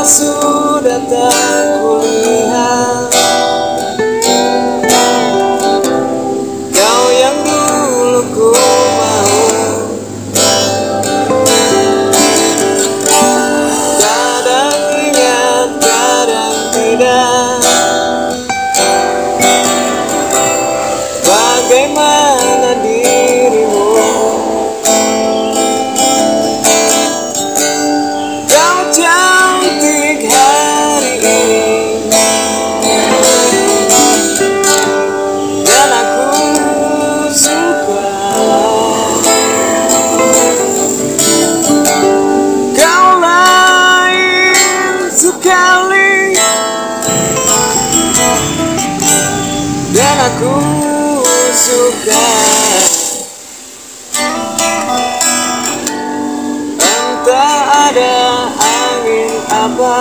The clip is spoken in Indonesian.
sudah tak kulihat Kau yang dulu ku mau Kadang ingat, kadang tidak. Bagaimana Entah ada angin apa